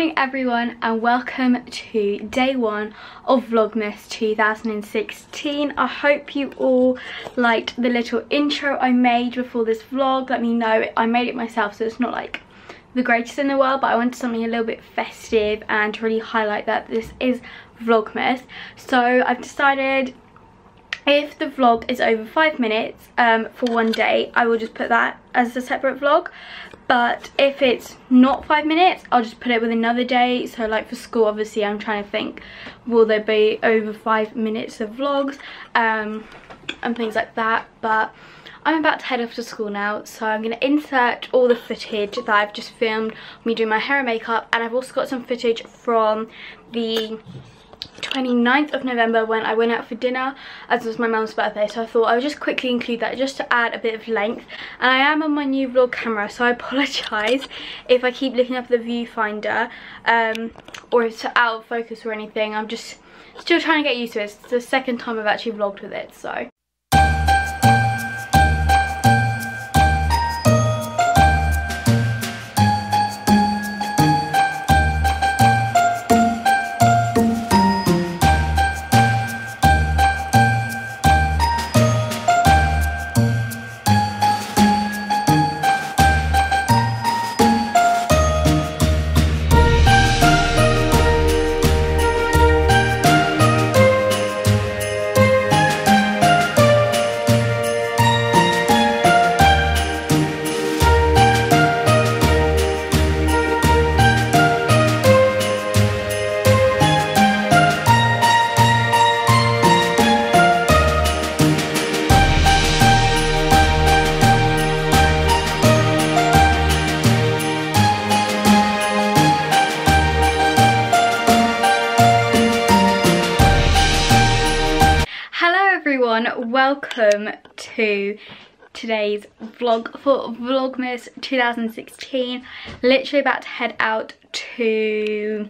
everyone and welcome to day one of Vlogmas 2016. I hope you all liked the little intro I made before this vlog. Let me know, I made it myself so it's not like the greatest in the world but I wanted something a little bit festive and to really highlight that this is Vlogmas. So I've decided if the vlog is over five minutes um, for one day I will just put that as a separate vlog but if it's not five minutes I'll just put it with another day. So like for school obviously I'm trying to think will there be over five minutes of vlogs um, and things like that. But I'm about to head off to school now so I'm going to insert all the footage that I've just filmed me doing my hair and makeup and I've also got some footage from the 29th of November when I went out for dinner as it was my mum's birthday so I thought I would just quickly include that just to add a bit of length. And I am on my new vlog camera so I apologise if I keep looking up the viewfinder um, or if it's out of focus or anything. I'm just still trying to get used to it. It's the second time I've actually vlogged with it so welcome to today's vlog for vlogmas 2016 literally about to head out to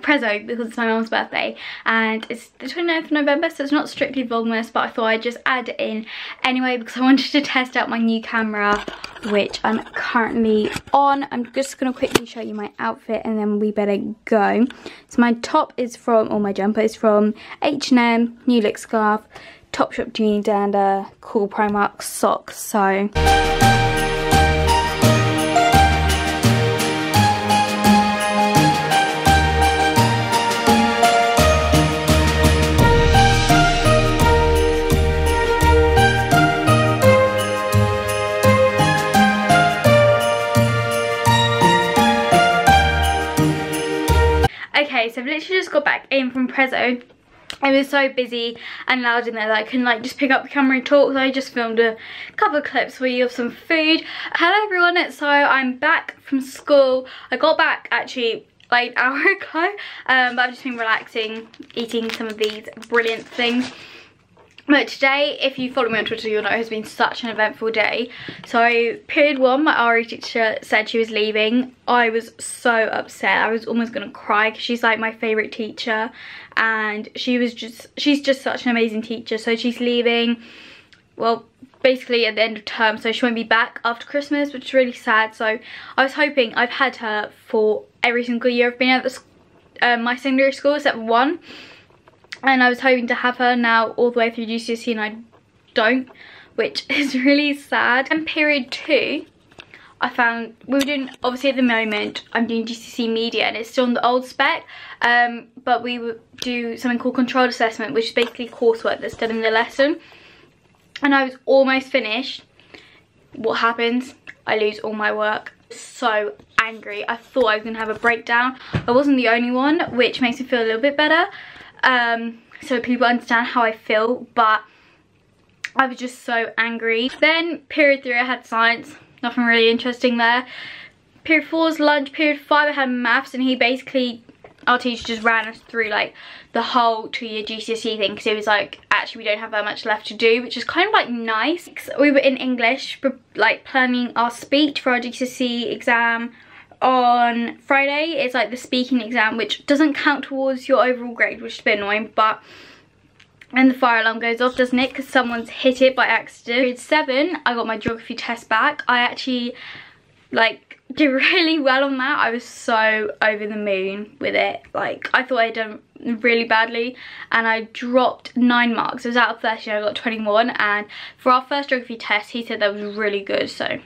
Prezzo because it's my mom's birthday and it's the 29th of November so it's not strictly Vlogmas but I thought I'd just add it in anyway because I wanted to test out my new camera which I'm currently on. I'm just going to quickly show you my outfit and then we better go. So my top is from, or my jumper is from H&M, New Look Scarf, Topshop Jeans and uh, cool Primark socks so... Okay, so I've literally just got back in from Prezzo. I was so busy and loud in there that I couldn't like just pick up the camera and talk so I just filmed a couple of clips for you of some food. Hello everyone, so I'm back from school. I got back actually like an hour ago um, but I've just been relaxing, eating some of these brilliant things. But today, if you follow me on Twitter, you'll know it has been such an eventful day. So, period one, my RE teacher said she was leaving. I was so upset. I was almost going to cry because she's like my favourite teacher. And she was just, she's just such an amazing teacher. So she's leaving, well, basically at the end of term. So she won't be back after Christmas, which is really sad. So I was hoping, I've had her for every single year I've been at the, uh, my secondary school except one and I was hoping to have her now all the way through GCSE and I don't which is really sad. And period two I found we were doing obviously at the moment I'm doing GCSE media and it's still on the old spec um, but we do something called controlled assessment which is basically coursework that's done in the lesson. And I was almost finished. What happens? I lose all my work. So angry. I thought I was gonna have a breakdown. I wasn't the only one which makes me feel a little bit better um, so people understand how I feel but I was just so angry. Then period three I had science, nothing really interesting there. Period four is lunch, period five I had maths and he basically, our teacher just ran us through like the whole two year GCSE thing because he was like actually we don't have that much left to do which is kind of like nice. We were in English like planning our speech for our GCSE exam on Friday it's like the speaking exam which doesn't count towards your overall grade which is a bit annoying but and the fire alarm goes off doesn't it because someone's hit it by accident. Grade 7 I got my geography test back. I actually like did really well on that. I was so over the moon with it. Like I thought I'd done really badly and I dropped nine marks. I was out of 30, I got 21 and for our first geography test he said that was really good so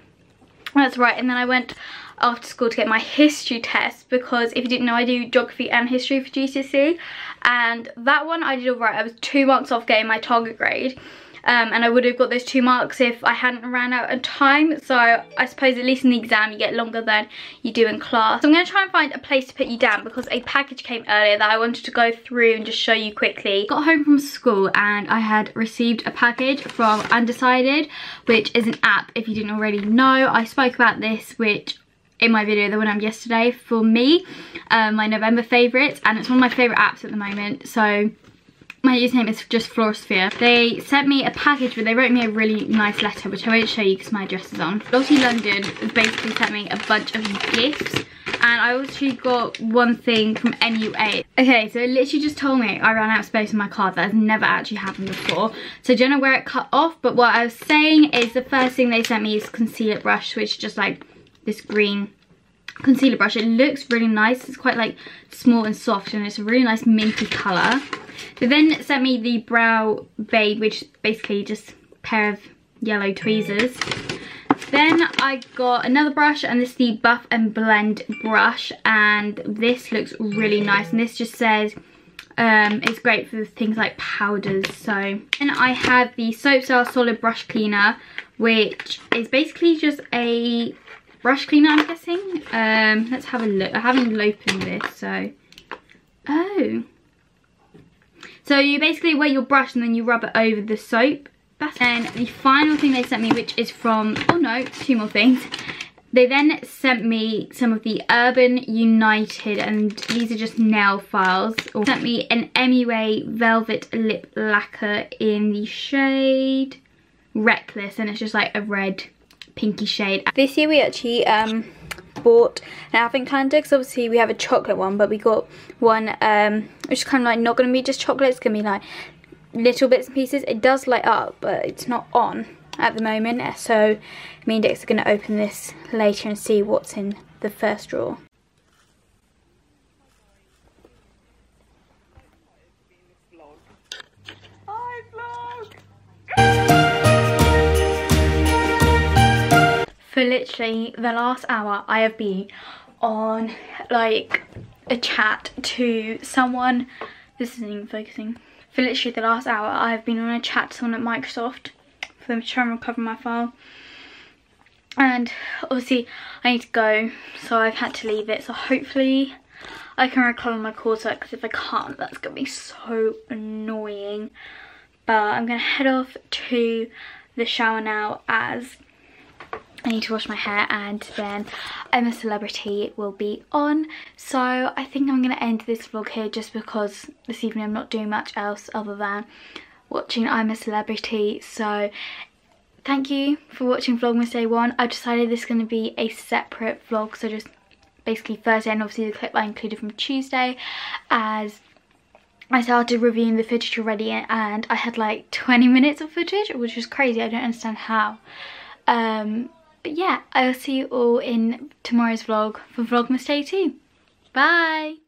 that's right and then I went after school to get my history test because if you didn't know I do geography and history for GCSE and that one I did alright. I was two marks off getting my target grade um, and I would have got those two marks if I hadn't ran out of time so I suppose at least in the exam you get longer than you do in class. So I'm going to try and find a place to put you down because a package came earlier that I wanted to go through and just show you quickly. Got home from school and I had received a package from Undecided which is an app if you didn't already know. I spoke about this which in my video the one I'm yesterday for me, um, my November favourite, and it's one of my favourite apps at the moment. So my username is just floralsophia. They sent me a package, but they wrote me a really nice letter, which I won't show you because my address is on. Lottie London basically sent me a bunch of gifts, and I also got one thing from MUA. Okay, so it literally just told me I ran out of space in my card. That has never actually happened before. So do you know where it cut off? But what I was saying is the first thing they sent me is concealer brush, which just like this green concealer brush. It looks really nice. It's quite like small and soft and it's a really nice minty colour. They then sent me the Brow Babe, which is basically just a pair of yellow tweezers. Then I got another brush and this is the Buff and Blend brush and this looks really nice and this just says um, it's great for things like powders so and I have the Soap Star Solid Brush Cleaner which is basically just a brush cleaner I'm guessing um, let's have a look I haven't opened this so oh so you basically wear your brush and then you rub it over the soap. And the final thing they sent me, which is from, oh no, two more things. They then sent me some of the Urban United, and these are just nail files. Sent me an MUA Velvet Lip Lacquer in the shade Reckless, and it's just like a red pinky shade. This year we actually um, bought an advent calendar because obviously we have a chocolate one but we got one um which is kind of like not going to be just chocolate it's going to be like little bits and pieces it does light up but it's not on at the moment so me and Dex are going to open this later and see what's in the first drawer for literally the last hour I have been on like a chat to someone this isn't even focusing. For literally the last hour I have been on a chat to someone at Microsoft for them to try and recover my file. And obviously I need to go so I've had to leave it. So hopefully I can recover my coursework because if I can't that's gonna be so annoying. But I'm gonna head off to the shower now as I need to wash my hair and then I'm a Celebrity will be on. So I think I'm going to end this vlog here just because this evening I'm not doing much else other than watching I'm a Celebrity. So thank you for watching Vlogmas Day 1. I've decided this is going to be a separate vlog. So just basically Thursday and obviously the clip I included from Tuesday as I started reviewing the footage already and I had like 20 minutes of footage which was crazy. I don't understand how. Um, but yeah, I'll see you all in tomorrow's vlog for Vlogmas Day 2. Bye!